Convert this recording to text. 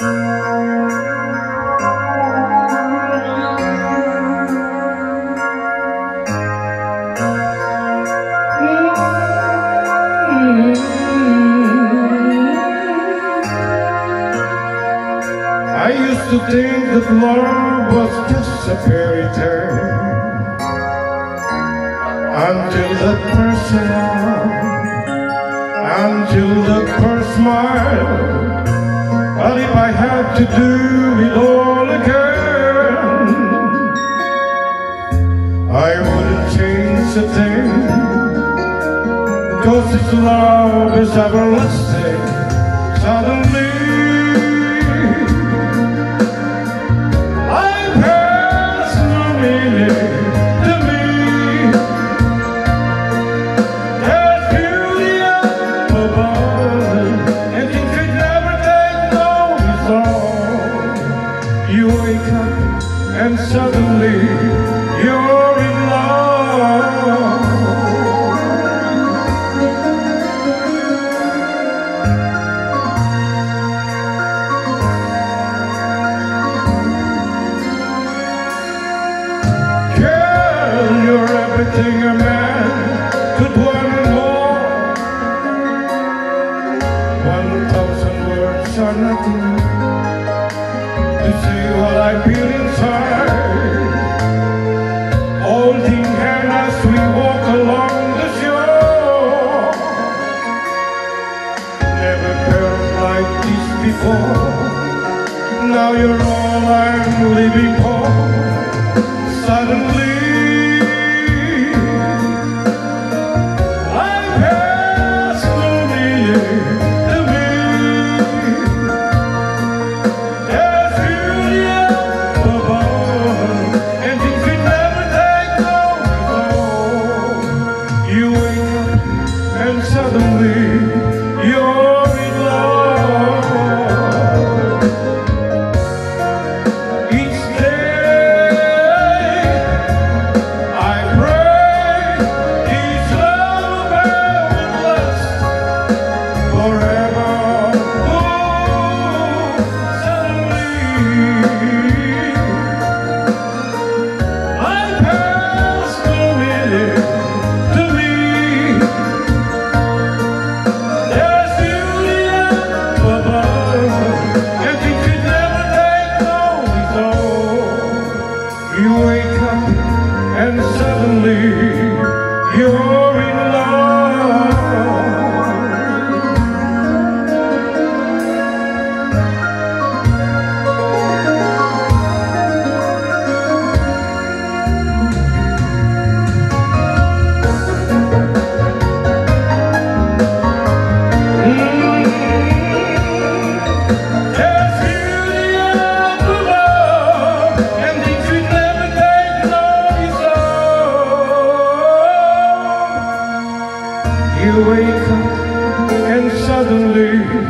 I used to think that love was just a fairy tale. Until that person Until that first smile But if I had to do it all again I wouldn't change a thing Cause this love is everlasting. Suddenly wake up and suddenly you're in love. Girl, you're everything a man could want more. One thousand words are nothing to say Now you're all I'm living for. Suddenly, suddenly you're suddenly